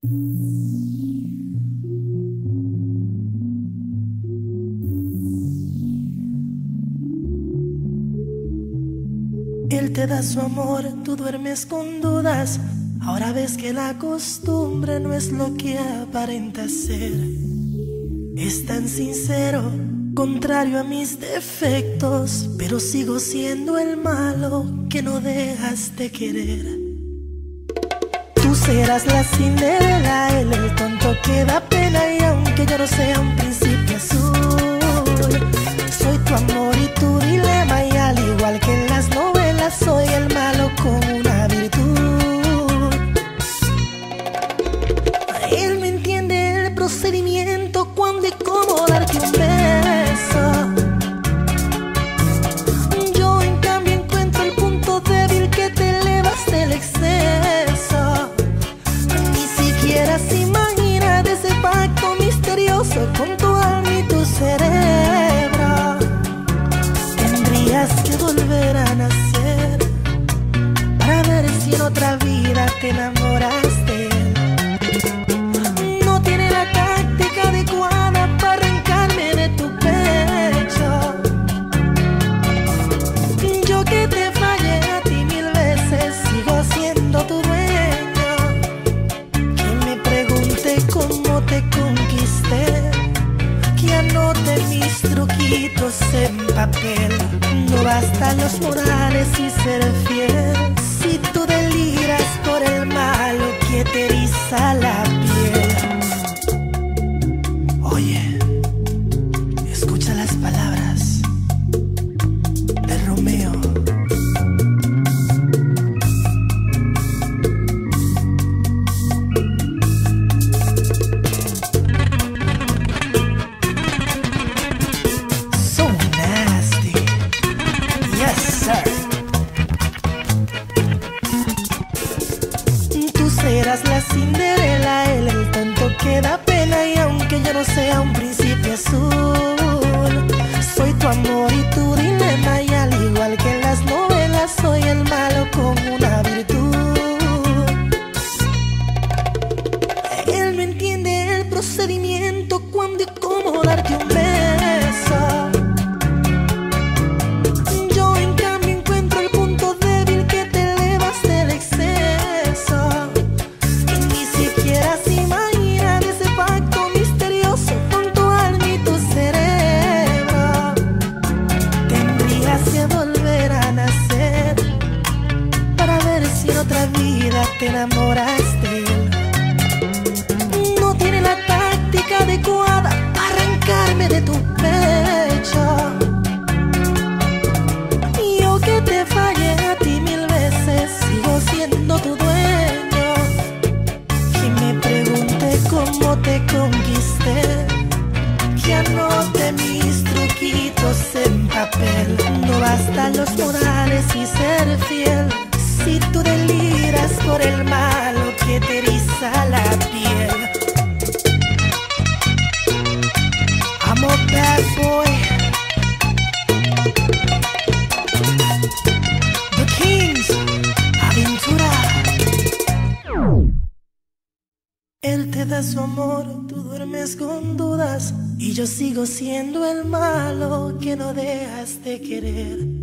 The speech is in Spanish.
Él te da su amor, tú duermes con dudas. Ahora ves que la costumbre no es lo que aparenta ser. Es tan sincero, contrario a mis defectos, pero sigo siendo el malo que no dejas de querer. Tú serás la Cinderela, el tonto que da pena y aunque yo no sea un príncipe azul, que anote mis truquitos en papel. No bastan los morales y ser fiel. Si tú deliras por con una virtud. Él me entiende el procedimiento cuando vida te enamoras de él. No tiene la táctica adecuada para arrancarme de tu pecho. Y Yo que te fallé a ti mil veces, sigo siendo tu dueño. Que me pregunte cómo te conquisté, que anote mis truquitos en papel. No bastan los morales y ser fiel. Por el malo que te eriza la piel. I'm a bad boy. The Kings, Aventura. Él te da su amor, tú duermes con dudas y yo sigo siendo el malo que no dejas de querer.